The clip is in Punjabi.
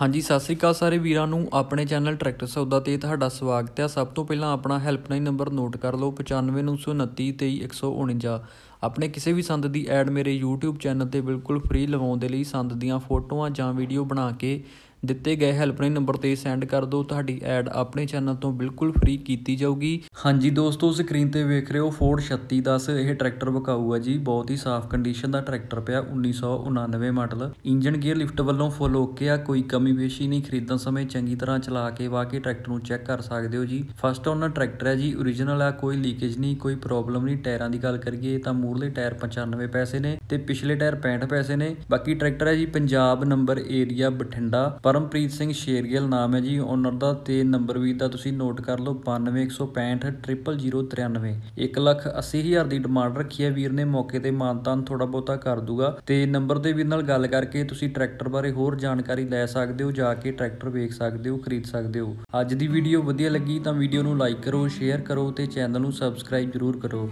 ਹਾਂਜੀ, ਸਤਿ ਸ੍ਰੀ ਅਕਾਲ ਸਾਰੇ ਵੀਰਾਂ ਨੂੰ। ਆਪਣੇ ਚੈਨਲ ਟਰੈਕਟਰ ਸੌਦਾ ਤੇ ਤੁਹਾਡਾ ਸਵਾਗਤ ਹੈ। ਸਭ ਤੋਂ ਪਹਿਲਾਂ ਆਪਣਾ ਹੈਲਪਲਾਈਨ ਨੰਬਰ ਨੋਟ ਕਰ ਲਓ 9529293149 ਆਪਣੇ ਕਿਸੇ ਵੀ ਸੰਦ ਦੀ ਐਡ ਮੇਰੇ YouTube ਚੈਨਲ ਤੇ ਬਿਲਕੁਲ ਫ੍ਰੀ ਲਵਾਉਣ ਦੇ ਲਈ ਸੰਦ ਦੀਆਂ ਫੋਟੋਆਂ ਜਾਂ ਵੀਡੀਓ ਬਣਾ ਕੇ ਦਿੱਤੇ ਗਏ ਹੈਲਪਲਾਈਨ ਨੰਬਰ ਤੇ ਸੈਂਡ ਕਰ ਦਿਓ। ਤੁਹਾਡੀ ਐਡ ਆਪਣੇ ਚੈਨਲ ਤੋਂ ਬਿਲਕੁਲ ਫ੍ਰੀ ਕੀਤੀ ਜਾਊਗੀ। ਹਾਂਜੀ ਦੋਸਤੋ ਸਕਰੀਨ ਤੇ ਵੇਖ ਰਹੇ ਹੋ ਫੋਰਡ 3610 ਇਹ ਟਰੈਕਟਰ ਵਿਕਾਊ ਹੈ ਜੀ। ਬਹੁਤ ਹੀ ਸਾਫ਼ ਕੰਡੀਸ਼ਨ ਦਾ ਟਰੈਕਟਰ ਪਿਆ 1999 ਮਾਡਲ ਇੰਜਨ ਗੇਅਰ ਲਿਫਟ ਵੱਲੋਂ ਫੁੱਲ ਓਕੇ ਆ। ਕੋਈ ਕਮੀ ਪੇਸ਼ੀ ਨਹੀਂ। ਖਰੀਦਣ ਸਮੇਂ ਚੰਗੀ ਤਰ੍ਹਾਂ ਚਲਾ ਕੇ ਵਾਕਈ ਟਰੈਕਟਰ ਨੂੰ ਚੈੱਕ ਕਰ ਸਕਦੇ ਹੋ ਜੀ। ਫਸਟ ਓਨਰ ਟਰੈਕਟਰ ਹੈ ਜੀ। origignal ਆ। ਕੋਈ ਲੀਕੇਜ ਨਹੀਂ, ਕੋਈ ਪ੍ਰੋਬਲਮ ਨਹੀਂ। ਟਾਇਰਾਂ ਦੀ ਗੱਲ ਕਰੀਏ ਤਾਂ ਮੂਰਲੇ ਟਾਇਰ 95 ਪੈਸੇ ਨੇ ਤੇ ਪਿਛਲੇ ਟਾਇਰ 65 ਪੈਸੇ ਨੇ। ਬਾਕੀ ਟਰੈਕਟਰ ਹੈ ਜੀ ਪੰਜਾਬ ਨੰਬਰ ਏਰੀਆ ਬਠਿੰਡਾ। ਪਰਮਪ੍ਰੀਤ ਸਿੰਘ ਸ਼ੇਰਗਿੱਲ ਨਾਮ ਹੈ ਜੀ। ਓਨਰ ਦਾ ਤੇ ਨੰਬਰ ਵੀ ਦਾ ਤੁਸੀਂ ਨੋਟ ਕਰ ਲਓ 9216500093 1 ਲੱਖ 80 ਹਜ਼ਾਰ ਦੀ ਡਿਮਾਂਡ ਰੱਖੀ ਹੈ ਵੀਰ ਨੇ। ਮੌਕੇ ਤੇ ਮਾਨਤਾਨ ਥੋੜਾ ਬਹੁਤਾ ਕਰ ਦੂਗਾ। ਤੇ ਨੰਬਰ ਦੇ ਵੀਰ ਨਾਲ ਗੱਲ ਕਰਕੇ ਤੁਸੀਂ ਟਰੈਕਟਰ ਬਾਰੇ ਹੋਰ ਜਾਣਕਾਰੀ ਲੈ ਸਕਦੇ ਹੋ, ਜਾ ਕੇ ਟਰੈਕਟਰ ਵੇਖ ਸਕਦੇ ਹੋ, ਖਰੀਦ ਸਕਦੇ ਹੋ। ਅੱਜ ਦੀ ਵੀਡੀਓ ਵਧੀਆ ਲੱਗੀ ਤਾਂ ਵੀਡੀਓ ਨੂੰ ਲਾਈਕ ਕਰੋ ਸ਼ੇਅਰ ਕਰੋ ਤੇ ਚੈਨਲ ਨੂੰ ਸਬਸਕ੍ਰਾਈਬ ਜ਼ਰੂਰ ਕਰੋ।